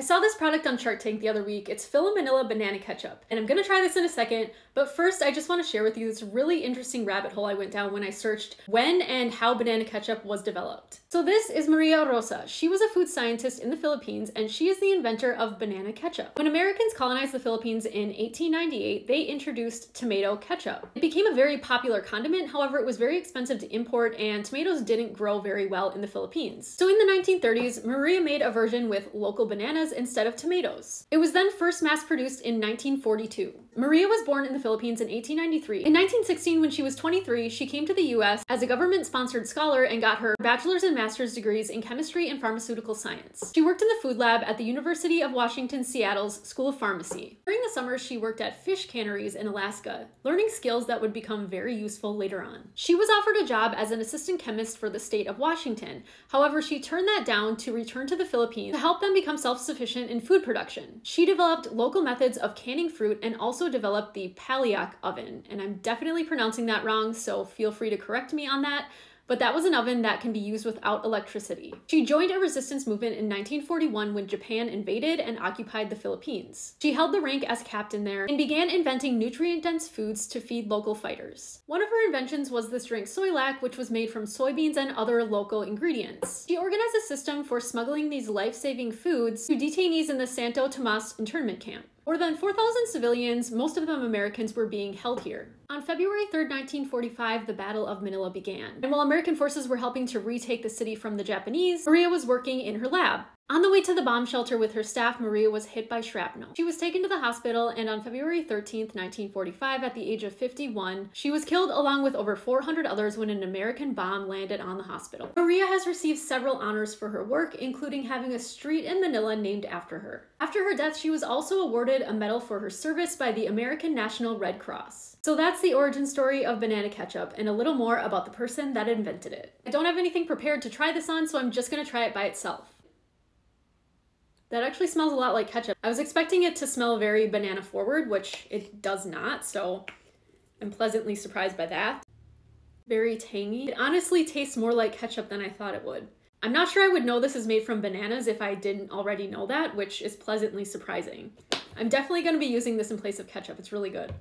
I saw this product on Shark Tank the other week. It's Fila Manila Banana Ketchup. And I'm gonna try this in a second, but first I just wanna share with you this really interesting rabbit hole I went down when I searched when and how banana ketchup was developed. So this is Maria Orosa. She was a food scientist in the Philippines and she is the inventor of banana ketchup. When Americans colonized the Philippines in 1898, they introduced tomato ketchup. It became a very popular condiment, however, it was very expensive to import and tomatoes didn't grow very well in the Philippines. So in the 1930s, Maria made a version with local bananas instead of tomatoes. It was then first mass produced in 1942. Maria was born in the Philippines in 1893. In 1916, when she was 23, she came to the US as a government sponsored scholar and got her bachelor's and master's degrees in chemistry and pharmaceutical science. She worked in the food lab at the University of Washington Seattle's School of Pharmacy. During the summer, she worked at fish canneries in Alaska, learning skills that would become very useful later on. She was offered a job as an assistant chemist for the state of Washington. However, she turned that down to return to the Philippines to help them become self-sufficient in food production. She developed local methods of canning fruit and also developed the Paliac oven. And I'm definitely pronouncing that wrong, so feel free to correct me on that but that was an oven that can be used without electricity. She joined a resistance movement in 1941 when Japan invaded and occupied the Philippines. She held the rank as captain there and began inventing nutrient-dense foods to feed local fighters. One of her inventions was this drink Soylac, which was made from soybeans and other local ingredients. She organized a system for smuggling these life-saving foods to detainees in the Santo Tomas internment camp. More than 4,000 civilians, most of them Americans, were being held here. On February 3, 1945, the Battle of Manila began. And while American forces were helping to retake the city from the Japanese, Maria was working in her lab. On the way to the bomb shelter with her staff, Maria was hit by shrapnel. She was taken to the hospital, and on February 13, 1945, at the age of 51, she was killed along with over 400 others when an American bomb landed on the hospital. Maria has received several honors for her work, including having a street in Manila named after her. After her death, she was also awarded a medal for her service by the American National Red Cross. So that's the origin story of banana ketchup and a little more about the person that invented it. I don't have anything prepared to try this on, so I'm just gonna try it by itself. That actually smells a lot like ketchup. I was expecting it to smell very banana forward, which it does not, so I'm pleasantly surprised by that. Very tangy. It honestly tastes more like ketchup than I thought it would. I'm not sure I would know this is made from bananas if I didn't already know that, which is pleasantly surprising. I'm definitely going to be using this in place of ketchup. It's really good.